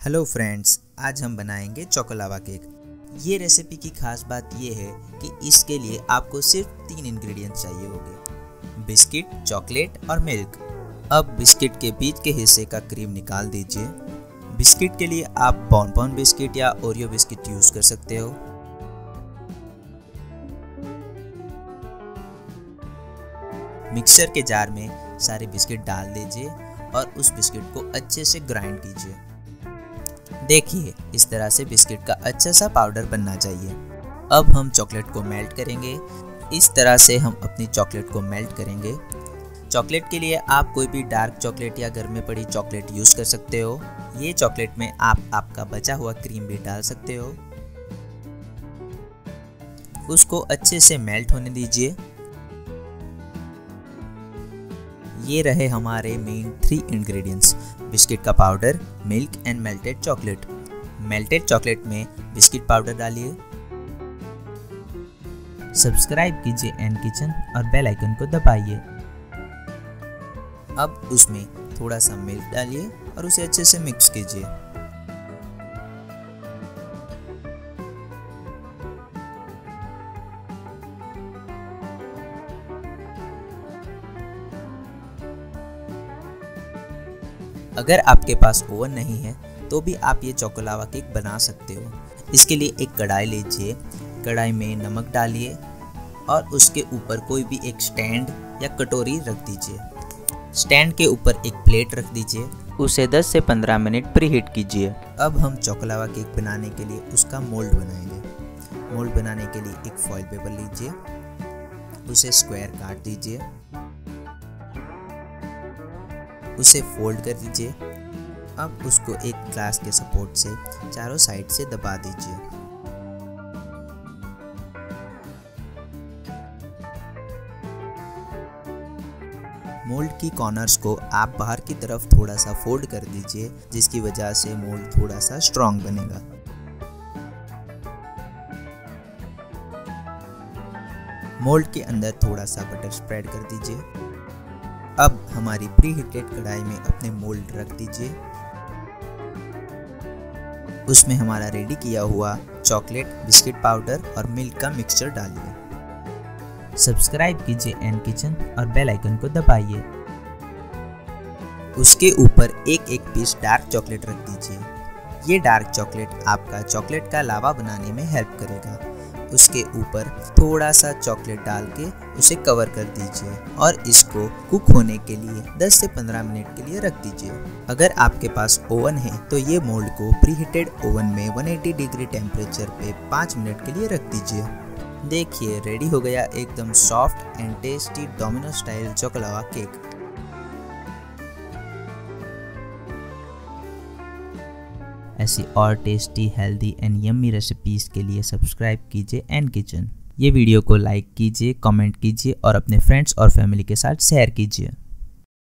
Hello friends, आज हम बनाएँगे चोकोलावा केक। ये रेसिपी की खास बात ये है कि इसके लिए आपको सिर्फ़ तीन इंग्रेडिएंट्स चाहिए होंगे। बिस्किट, चॉकलेट और मिल्क। अब बिस्किट के बीच के हिस्से का क्रीम निकाल दीजिए। बिस्किट के लिए आप बॉन बॉन बिस्किट या ओरियो बिस्किट यूज़ कर सकते हो। मिक्सर के जार में सारे बिस्किट डाल दीजिए और उस बिस्किट को अच्छे से ग्राइंड कीजिए। देखिए, इस तरह से बिस्किट का अच्छा सा पाउडर बनना चाहिए। अब हम चॉकलेट को मेल्ट करेंगे। इस तरह से हम अपनी चॉकलेट को मेल्ट करेंगे। चॉकलेट के लिए आप कोई भी डार्क चॉकलेट या घर में पड़ी चॉकलेट यूज़ कर सकते हो। ये चॉकलेट में आप आपका बचा हुआ क्रीम भी डाल सकते हो। उसको अच्छे से मेल्ट होने दीजिए। ये रहे हमारे मेन थ्री इंग्रेडिएंट्स। बिस्किट का powder, milk and melted chocolate. Melted chocolate में बिस्किट पाउडर डालिए। सब्सक्राइब कीजिए एन किचन और बेल आइकन को दबाइए। अब उसमें थोड़ा सा मिल्क डालिए और उसे अच्छे से मिक्स कीजिए। अगर आपके पास ओवन नहीं है तो भी आप ये चोकोलावा केक बना सकते हो। इसके लिए एक कढ़ाई लीजिए। कढ़ाई में नमक डालिए और उसके ऊपर कोई भी एक स्टैंड या कटोरी रख दीजिए। स्टैंड के ऊपर एक प्लेट रख दीजिए। उसे 10 से 15 मिनट प्री हीट कीजिए। अब हम चोकोलावा केक बनाने के लिए उसका मोल्ड बनाएँगे। मोल्ड बनाने के लिए एक फॉइल पेपर लीजिए। उसे स्क्वायर काट दीजिए। उसे फोल्ड कर दीजिए। अब उसको एक ग्लास के सपोर्ट से चारों साइड से दबा दीजिए। मोल्ड की कॉर्नर्स को आप बाहर की तरफ़ थोड़ा सा फोल्ड कर दीजिए, जिसकी वजह से मोल्ड थोड़ा सा स्ट्रॉन्ग बनेगा। मोल्ड के अंदर थोड़ा सा बटर स्प्रेड कर दीजिए। अब हमारी प्री हीटेड कढ़ाई में अपने मोल्ड रख दीजिए। उसमें हमारा रेडी किया हुआ चॉकलेट, बिस्किट पाउडर और मिल्क का मिक्सचर डालिए। सब्सक्राइब कीजिए एन किचन और बेल आइकन को दबाइए। उसके ऊपर एक एक पीस डार्क चॉकलेट रख दीजिए। ये डार्क चॉकलेट आपका चॉकलेट का लावा बनाने में हेल्प करेगा। उसके ऊपर थोड़ा सा चॉकलेट डाल के उसे कवर कर दीजिए और इसको कुक होने के लिए 10 से 15 मिनट के लिए रख दीजिए। अगर आपके पास ओवन है तो ये मोल्ड को प्रीहीटेड ओवन में 180 डिग्री टेम्परेचर पे 5 मिनट के लिए रख दीजिए। देखिए, रेडी हो गया एकदम soft and tasty Domino style choco lava cake. ऐसी और tasty healthy and yummy recipes के लिए सब्सक्राइब कीजिए एंड किचन ये वीडियो को लाइक कीजिए कमेंट कीजिए और अपने फ्रेंड्स और फैमिली के साथ शेयर कीजिए।